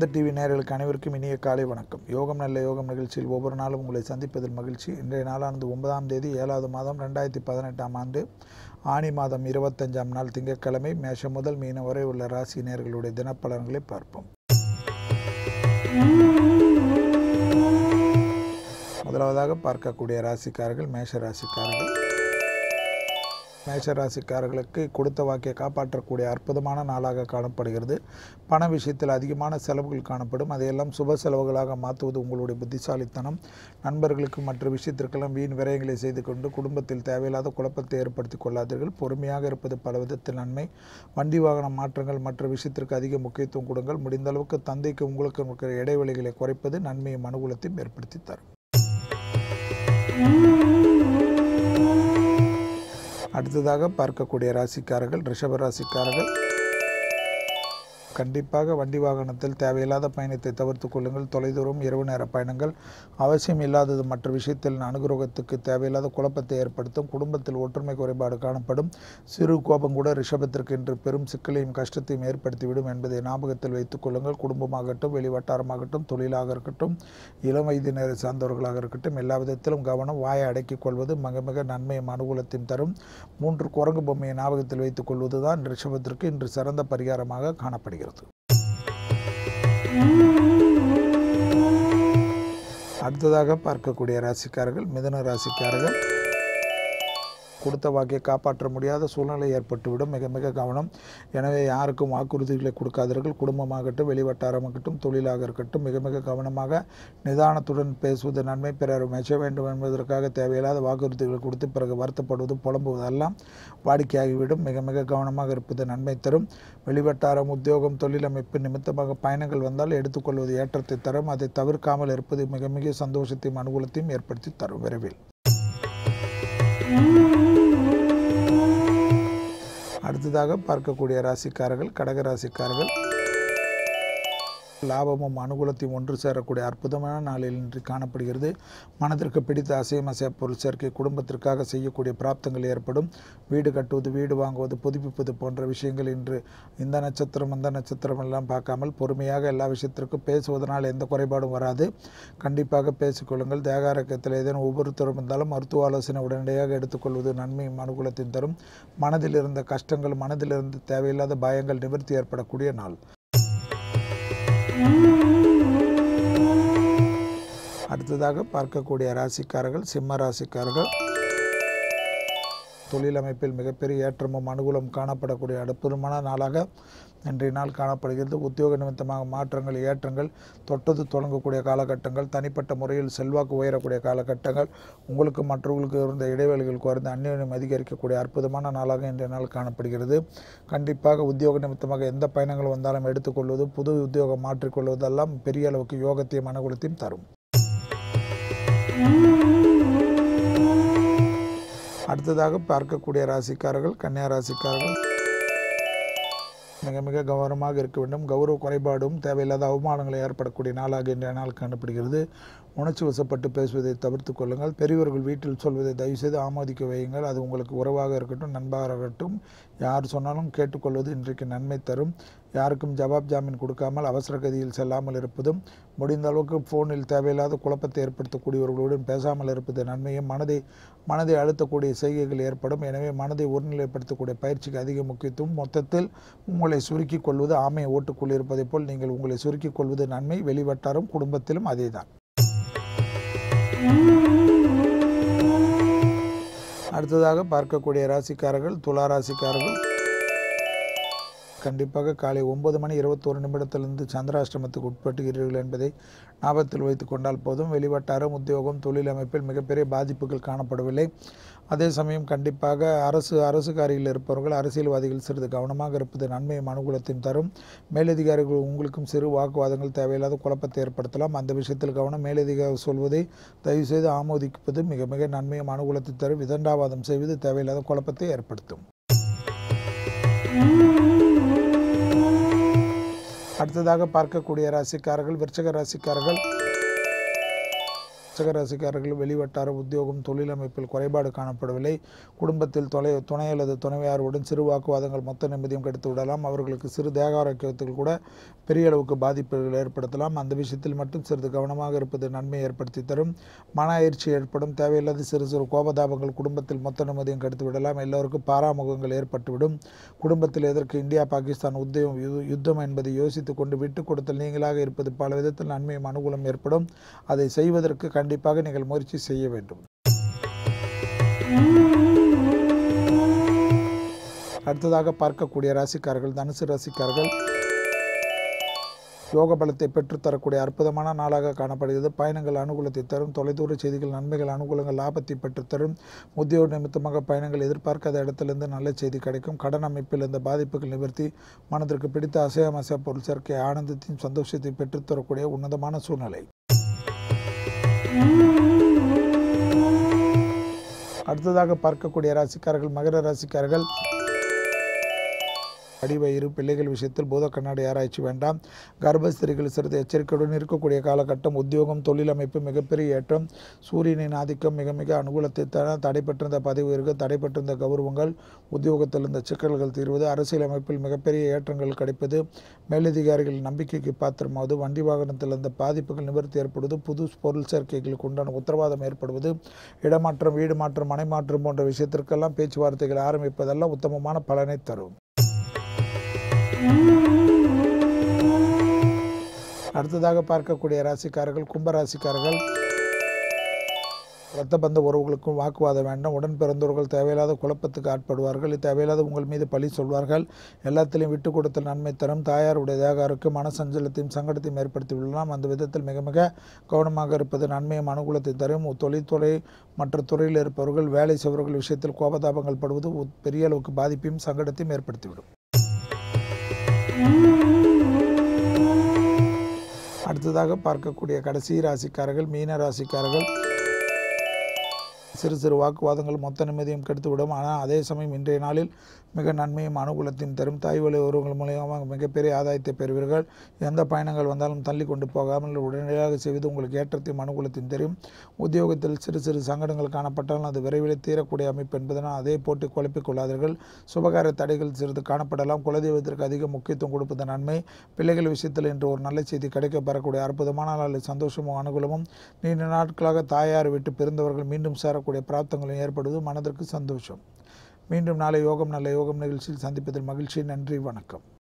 ஆனந்த TV நேர்களுக்கு அனைவருக்கும் இனிய காலை வணக்கம். யோகம் நல்ல யோகம் நிகழ்ச்சியில் ஒவ்வொரு நாளும் உங்களை சந்திப்பதில் மகிழ்ச்சி. இன்றைய நாளானது ஒன்பதாம் தேதி ஏழாவது மாதம் ரெண்டாயிரத்தி பதினெட்டாம் ஆண்டு ஆனி மாதம் இருபத்தஞ்சாம் நாள் திங்கட்கிழமை மேஷம் முதல் மீன வரை உள்ள ராசி நேர்களுடைய தினப்பலன்களை பார்ப்போம். முதலாவதாக பார்க்கக்கூடிய ராசிக்காரர்கள் மேஷ ராசிக்காரர்கள். மேஷராசிக்காரர்களுக்கு கொடுத்த வாக்கை காப்பாற்றக்கூடிய அற்புதமான நாளாக காணப்படுகிறது. பண விஷயத்தில் அதிகமான செலவுகள் காணப்படும். அதையெல்லாம் சுப செலவுகளாக மாற்றுவது உங்களுடைய புத்திசாலித்தனம். நண்பர்களுக்கு மற்ற விஷயத்திற்கெல்லாம் வீண் விரயங்களை செய்து கொண்டு குடும்பத்தில் தேவையில்லாத குழப்பத்தை ஏற்படுத்தி கொள்ளாதீர்கள். பொறுமையாக இருப்பது பல விதத்தில் நன்மை. வண்டி வாகன மாற்றங்கள் மற்ற விஷயத்திற்கு அதிக முக்கியத்துவம் கொடுங்கள். முடிந்த அளவுக்கு தந்தைக்கு உங்களுக்கு இருக்கிற இடைவெளிகளை குறைப்பது நன்மையும் அனுகூலத்தையும் ஏற்படுத்தி தரும். அடுத்ததாக பார்க்கக்கூடிய ராசிக்காரர்கள் ரிஷப ராசிக்காரர்கள். கண்டிப்பாக வண்டி வாகனத்தில் தேவையில்லாத பயணத்தை தவிர்த்து கொள்ளுங்கள். தொலைதூரம் இரவு நேர பயணங்கள் அவசியம் இல்லாதது மற்ற விஷயத்தில் அனுகிரகத்துக்கு தேவையில்லாத குழப்பத்தை ஏற்படுத்தும். குடும்பத்தில் ஒற்றுமை குறைபாடு காணப்படும். சிறு கோபம் கூட ரிஷபத்திற்கு இன்று பெரும் சிக்கலையும் கஷ்டத்தையும் ஏற்படுத்திவிடும் என்பதை ஞாபகத்தில் வைத்துக் கொள்ளுங்கள். குடும்பமாகட்டும் வெளிவட்டாரமாகட்டும் தொழிலாக இருக்கட்டும் இளம் வயதினரை சார்ந்தவர்களாக இருக்கட்டும் எல்லா விதத்திலும் கவனம் வாயை அடக்கிக் கொள்வது மிக மிக நன்மையும் அனுகூலத்தையும் தரும். மூன்று குரங்கு பொம்மையை ஞாபகத்தில் வைத்துக் கொள்வதுதான் ரிஷபத்திற்கு இன்று சிறந்த பரிகாரமாக காணப்படுகிறது. அடுத்ததாக பார்க்கக்கூடிய ராசிக்காரர்கள் மிதன ராசிக்காரர்கள் கொடுத்த வாக்கை காப்பாற்ற முடியாத சூழ்நிலை ஏற்பட்டுவிடும். மிக மிக கவனம். எனவே யாருக்கும் வாக்குறுதிகளை கொடுக்காதீர்கள். குடும்பமாகட்டும் வெளிவட்டாரமாகட்டும் தொழிலாக இருக்கட்டும் மிக மிக கவனமாக நிதானத்துடன் பேசுவது நன்மை. பிறர் மெச்ச வேண்டும் என்பதற்காக தேவையில்லாத வாக்குறுதிகளை கொடுத்து பிறகு வருத்தப்படுவது புலம்புவதெல்லாம் வாடிக்கையாகிவிடும். மிக மிக கவனமாக இருப்பது நன்மை தரும். வெளிவட்டாரம் உத்தியோகம் தொழிலமைப்பு நிமித்தமாக பயணங்கள் வந்தால் எடுத்துக்கொள்வது ஏற்றத்தை தரும். அதை தவிர்க்காமல் இருப்பது மிக மிக சந்தோஷத்தையும் அனுகூலத்தையும் ஏற்படுத்தி தரும். விரைவில். அடுத்ததாக பார்க்கக்கூடிய ராசிக்காரர்கள் கடக ராசிக்காரர்கள். லாபமும் அனுகூலத்தையும் ஒன்று சேரக்கூடிய அற்புதமான நாளில் இன்று காணப்படுகிறது. மனதிற்கு பிடித்த அசையம் அசைய பொருள் சேர்க்கை குடும்பத்திற்காக செய்யக்கூடிய பிராப்தங்கள் ஏற்படும். வீடு கட்டுவது வீடு வாங்குவது புதுப்பிப்பது போன்ற விஷயங்கள் இன்று இந்த நட்சத்திரம் அந்த நட்சத்திரம் எல்லாம் பார்க்காமல் பொறுமையாக எல்லா விஷயத்திற்கும் பேசுவதனால் எந்த குறைபாடும் வராது. கண்டிப்பாக பேசிக்கொள்ளுங்கள். தேகாரக்கத்தில் ஏதேனும் ஒவ்வொருத்தரும் இருந்தாலும் மருத்துவ ஆலோசனை உடனடியாக எடுத்துக்கொள்வது நன்மையும் அனுகூலத்தையும் தரும். மனதில் இருந்த கஷ்டங்கள் மனதில் இருந்து தேவையில்லாத பயங்கள் நிவர்த்தி ஏற்படக்கூடிய நாள். அடுத்ததாக பார்க்கக்கூடிய ராசிக்காரர்கள் சிம்ம ராசிக்காரர்கள். தொழிலமைப்பில் மிகப்பெரிய ஏற்றமும் அனுகூலம் காணப்படக்கூடிய அற்புதமான நாளாக இன்றைய நாள் காணப்படுகிறது. உத்தியோக நிமித்தமாக மாற்றங்கள் ஏற்றங்கள் தொட்டது தொடங்கக்கூடிய காலகட்டங்கள் தனிப்பட்ட முறையில் செல்வாக்கு உயரக்கூடிய காலகட்டங்கள் உங்களுக்கு மற்றவர்களுக்கு இருந்த இடைவெளிகள் குறைந்த அந்நியம் அதிகரிக்கக்கூடிய அற்புதமான நாளாக இன்றைய நாள் காணப்படுகிறது. கண்டிப்பாக உத்தியோக நிமித்தமாக எந்த பயணங்கள் வந்தாலும் எடுத்துக்கொள்வது புது உத்தியோகம் மாற்றிக்கொள்வதெல்லாம் பெரிய அளவுக்கு யோகத்தையும் அனுகூலத்தையும் தரும். அடுத்ததாக பார்க்கக்கூடிய ராசிக்காரர்கள் கன்னியா ராசிக்காரர்கள். மிக மிக கௌரவமாக இருக்க வேண்டும். கௌரவ குறைபாடும் தேவையில்லாத அவமானங்களை ஏற்படக்கூடிய நாளாக இன்றைய நாள் காணப்படுகிறது. உணர்ச்சி வசப்பட்டு பேசுவதை தவிர்த்து கொள்ளுங்கள். பெரியவர்கள் வீட்டில் சொல்வதை தயவுசெய்து ஆமோதிக்க வையுங்கள். அது உங்களுக்கு உறவாக இருக்கட்டும் நண்பாக இருக்கட்டும். யார் சொன்னாலும் கேட்டுக்கொள்வது இன்றைக்கு நன்மை தரும். யாருக்கும் ஜவாப் ஜாமீன் கொடுக்காமல் அவசர கதியில் செல்லாமல் இருப்பதும் முடிந்த அளவுக்கு ஃபோனில் தேவையில்லாத குழப்பத்தை ஏற்படுத்தக்கூடியவர்களுடன் பேசாமல் இருப்பது நன்மையும் மனதை மனதை அழுத்தக்கூடிய செய்கைகள் ஏற்படும். எனவே மனதை ஒருநிலைப்படுத்தக்கூடிய பயிற்சிக்கு அதிக முக்கியத்துவம். மொத்தத்தில் உங்களை சுருக்கிக் கொள்வது ஆமையை ஓட்டுக்குள் இருப்பதைப் போல் நீங்கள் உங்களை சுருக்கிக் கொள்வது நன்மை. வெளிவட்டாரம் குடும்பத்திலும் அதேதான். அடுத்ததாக பார்க்கக்கூடிய ராசிக்காரர்கள் துலா ராசிக்காரர்கள். கண்டிப்பாக காலை ஒன்பது மணி இருபத்தோரு நிமிடத்திலிருந்து சந்திராஷ்டிரமத்துக்கு உட்பட்டுகிறீர்கள் என்பதை ஞாபகத்தில் வைத்து கொண்டால் போதும். வெளிவட்டாரம் உத்தியோகம் தொழில் அமைப்பில் மிகப்பெரிய பாதிப்புகள் காணப்படவில்லை. அதே சமயம் கண்டிப்பாக அரசு அரசு காரியில் இருப்பவர்கள் அரசியல்வாதிகள் சிறிது கவனமாக இருப்பது நன்மையும் அனுகூலத்தையும் தரும். மேலதிகாரிகள் உங்களுக்கும் சிறு வாக்குவாதங்கள் தேவையில்லாத குழப்பத்தை ஏற்படுத்தலாம். அந்த விஷயத்தில் கவனம் மேலதிகாரி சொல்வதை தயவுசெய்து ஆமோதிப்பது மிக மிக நன்மையும் அனுகூலத்தை தரும். விதண்டாவாதம் செய்வது தேவையில்லாத குழப்பத்தை ஏற்படுத்தும். அடுத்ததாக பார்க்கக்கூடிய ராசிக்காரர்கள் விருச்சக ராசிக்காரர்கள் சகராசிக்காரர்கள் வெளிவட்டார உத்தியோகம் தொழில் அமைப்பில் குறைபாடு காணப்படவில்லை. குடும்பத்தில் தொலை துணை அல்லது துணைவியாருடன் சிறு வாக்குவாதங்கள் மொத்த நிம்மதியும் கெடுத்து விடலாம். அவர்களுக்கு சிறு தேக ஆரோக்கியத்தில் கூட பெரிய அளவுக்கு பாதிப்புகள் ஏற்படுத்தலாம். அந்த விஷயத்தில் மட்டும் சிறிது கவனமாக இருப்பது நன்மை ஏற்படுத்தி தரும். மன அயற்சி ஏற்படும். தேவையில்லாத சிறு சிறு கோபதாபங்கள் குடும்பத்தில் மொத்த நிம்மதியும் கெடுத்து விடலாம். எல்லோருக்கும் பாராமுகங்கள் ஏற்பட்டுவிடும். குடும்பத்தில் எதற்கு இந்தியா பாகிஸ்தான் உத்தியம் யு- யுத்தம் என்பதை யோசித்துக் கொண்டு விட்டு கொடுத்தல் நீங்களாக இருப்பது பல விதத்தில் நன்மையும் அனுகூலம் ஏற்படும். அதை செய்வதற்கு கண்டிப்பாக நீங்கள் முயற்சி செய்ய வேண்டும். அடுத்ததாக பார்க்கக்கூடிய ராசிக்காரர்கள் தனுசு ராசிக்காரர்கள். யோக பலத்தை பெற்றுத்தரக்கூடிய அற்புதமான நாளாக காணப்படுகிறது. பயணங்கள் அனுகூலத்தை தரும் தொலைதூர செய்திகள் நன்மைகள் அனுகூலங்கள் லாபத்தை பெற்றுத்தரும் முதியோர் நிமித்தமாக பயணங்கள் எதிர்பார்க்காத இடத்திலிருந்து நல்ல செய்தி கிடைக்கும். கடன் அமைப்பில் இந்த பாதிப்புகள் நிவர்த்தி. மனதிற்கு பிடித்த அசையாமசையா பொருள் சேர்க்கை ஆனந்தத்தையும் சந்தோஷத்தை பெற்றுத்தரக்கூடிய உன்னதமான சூழ்நிலை. அடுத்ததாக பார்க்கக்கூடிய ராசிக்காரர்கள் மகர ராசிக்காரர்கள் அடிவயிறு பிள்ளைகள் விஷயத்தில் பூத கண்ணாடி ஆராய்ச்சி வேண்டாம். கர்ப்பஸ்திரிகள் சிறிது எச்சரிக்கையுடன் இருக்கக்கூடிய காலகட்டம் உத்தியோகம் தொழில் அமைப்பு மிகப்பெரிய ஏற்றம். சூரியனின் ஆதிக்கம் மிக மிக அனுகூலத்தை தர தடைபெற்றிருந்த பதவி உயர்வு தடைப்பட்டிருந்த கௌரவங்கள் உத்தியோகத்தில் இருந்த சிக்கல்கள் தீர்வது அரசியலமைப்பில் மிகப்பெரிய ஏற்றங்கள் கிடைப்பது மேலதிகாரிகள் நம்பிக்கைக்கு பாத்திரமாவது வண்டி வாகனத்தில் இருந்த பாதிப்புகள் நிவர்த்தி ஏற்படுவது புது பொருள் சேர்க்கைகளுக்கு உண்டான உத்தரவாதம் ஏற்படுவது இடமாற்றம் வீடு மாற்றம் மனை மாற்றம் போன்ற விஷயத்திற்கெல்லாம் பேச்சுவார்த்தைகள் ஆரம்பிப்பதெல்லாம் உத்தமமான பலனை தரும். அடுத்ததாக பார்க்கக்கூடிய ராசிக்காரர்கள் கும்ப ராசிக்காரர்கள் இரத்த பந்த உறவுகளுக்கும் வாக்குவாதம் வேண்டாம். உடன் பிறந்தவர்கள் தேவையில்லாத குழப்பத்துக்கு ஆட்படுவார்கள். தேவையில்லாத உங்கள் மீது பழி சொல்வார்கள். எல்லாத்திலையும் விட்டு கொடுத்த நன்மை தரும். தாயாருடைய தேகாருக்கு மனசஞ்சலத்தையும் சங்கடத்தையும் ஏற்படுத்தி விடலாம். அந்த விதத்தில் மிக மிக கவனமாக இருப்பது நன்மையும் அனுகூலத்தை தரும். தொழில்துறை மற்ற துறையில் இருப்பவர்கள் வேலை செய்பவர்கள் விஷயத்தில் கோபதாபங்கள் படுவது உ- பெரிய அளவுக்கு பாதிப்பையும் சங்கடத்தையும் ஏற்படுத்திவிடும். அடுத்ததாக பார்க்கக்கூடிய கடைசி ராசிக்காரர்கள் மீன ராசிக்காரர்கள் சிறு சிறு வாக்குவாதங்கள் மொத்த நிம்மதியும் கெடுத்துவிடும். ஆனால் அதே சமயம் இன்றைய நாளில் மிக நன்மையும் அனுகூலத்தையும் தரும் தாய் வழி உறவுகள் மூலியமாக மிகப்பெரிய ஆதாயத்தை பெறுவீர்கள். எந்த பயணங்கள் வந்தாலும் தள்ளி கொண்டு போகாமல் உடனடியாக செய்வது உங்களுக்கு ஏற்றத்தையும் அனுகூலத்தையும் தெரியும் உத்தியோகத்தில் சிறு சிறு சங்கடங்கள் காணப்பட்டாலும் அது விரைவில் தீரக்கூடிய அமைப்பு என்பதனால் அதே போட்டு குழப்பிக் கொள்ளாதீர்கள். சுபகார தடைகள் சிறிது காணப்படலாம். குலதெய்வத்திற்கு அதிக முக்கியத்துவம் கொடுப்பது நன்மை. பிள்ளைகள் விஷயத்தில் இன்று ஒரு நல்ல செய்தி கிடைக்க பெறக்கூடிய அற்புதமான நாளில் சந்தோஷமும் அனுகூலமும். நீண்ட நாட்களாக தாயார் விட்டு பிறந்தவர்கள் மீண்டும் சேரக்கூடிய பிராப்தங்களும் ஏற்படுவது மனதிற்கு சந்தோஷம். மீண்டும் நாளை யோகம் நல்ல யோகம் நிகழ்ச்சியில் சந்திப்பதில் மகிழ்ச்சி. நன்றி வணக்கம்.